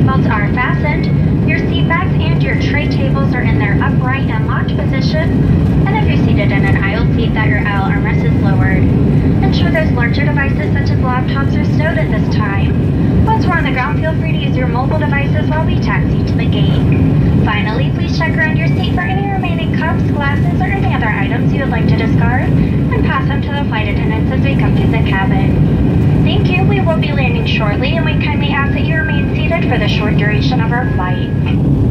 seatbelts are fastened, your seat bags and your tray tables are in their upright and locked position, and if you're seated in an aisle seat, that your aisle armrest is lowered. Ensure those larger devices such as laptops are stowed at this time. Once we're on the ground, feel free to use your mobile devices while we taxi to the gate. Finally, please check around your seat for any remaining cups, glasses, or any other items you would like to discard, and pass them to the flight attendants as we come to the cabin. Thank you. We will be landing shortly, and we kindly ask that you remain seated for the short duration of our flight.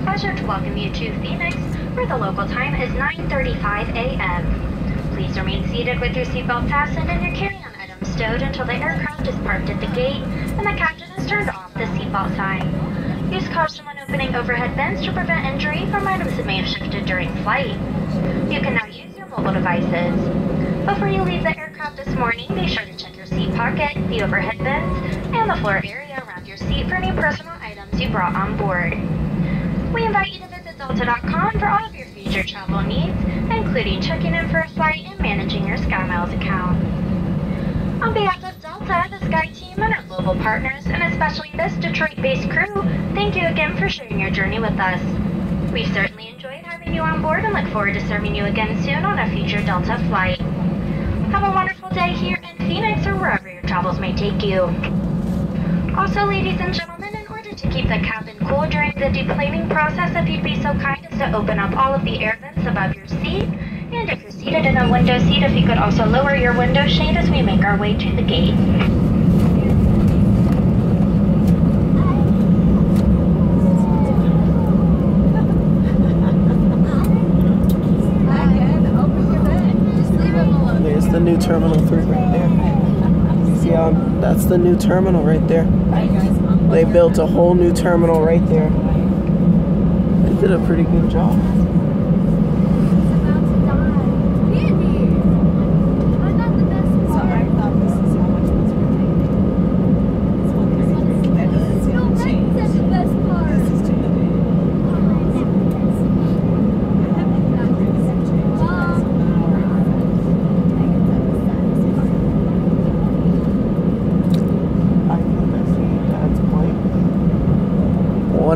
Pleasure to welcome you to Phoenix, where the local time is 9.35 a.m. Please remain seated with your seatbelt fastened and your carry-on items stowed until the aircraft is parked at the gate and the captain has turned off the seatbelt sign. Use caution when opening overhead bins to prevent injury from items that may have shifted during flight. You can now use your mobile devices. Before you leave the aircraft this morning, be sure to check your seat pocket, the overhead bins, and the floor area around your seat for any personal items you brought on board. We invite you to visit Delta.com for all of your future travel needs, including checking in for a flight and managing your SkyMiles account. On behalf of Delta, the SkyTeam, and our global partners, and especially this Detroit-based crew, thank you again for sharing your journey with us. We've certainly enjoyed having you on board and look forward to serving you again soon on a future Delta flight. Have a wonderful day here in Phoenix or wherever your travels may take you. Also, ladies and gentlemen, keep the cabin cool during the deplaning process, if you'd be so kind as to open up all of the air vents above your seat, and if you're seated in a window seat, if you could also lower your window shade as we make our way to the gate. There's the new Terminal 3 right there. See how that's the new terminal right there. They built a whole new terminal right there. They did a pretty good job.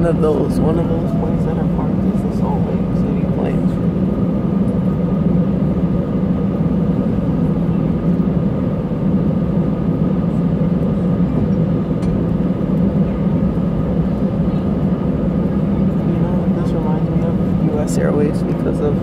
one of those, one of those planes that are parked is the Salt Lake City planes. You know, this reminds me of U.S. Airways because of